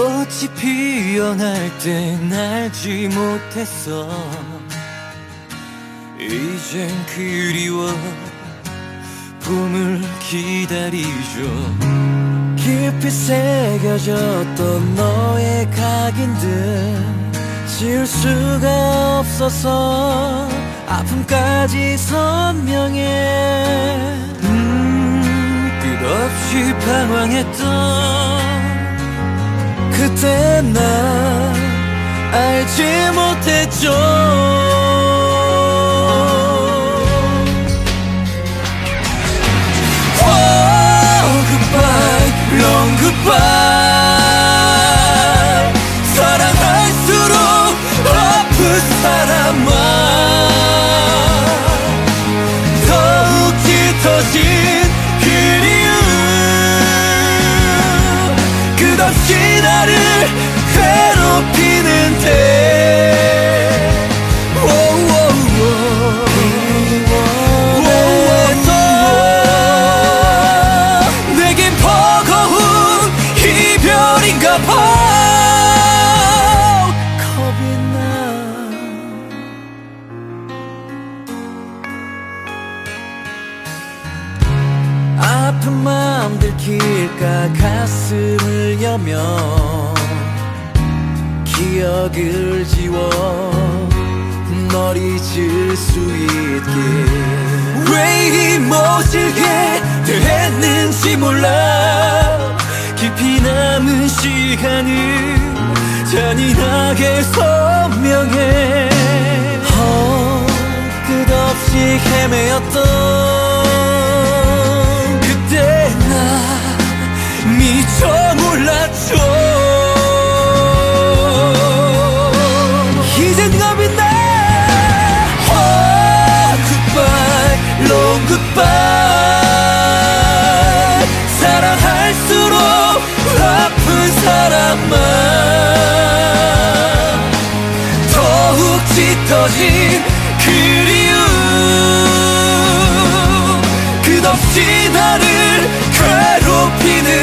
꽃이 피어날 땐 알지 못했어. 이젠 그리워. 봄을 기다리죠. 깊이 새겨졌던 너의 각인들 지울 수가 없어서 아픔까지 선명해. 음, 끝없이 방황했던 그때 난 알지 못했죠 아픈 마음 들킬까 가슴을 여며 기억을 지워 널 잊을 수 있게. 왜 이리 모질게 대했는지 몰라. 깊이 남은 시간을 잔인하게 선명해. 어, 끝없이 헤매었던 사랑할수록 아픈 사람만 더욱 짙어진 그리움. 끝없이 나를 괴롭히는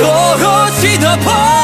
多热情的朋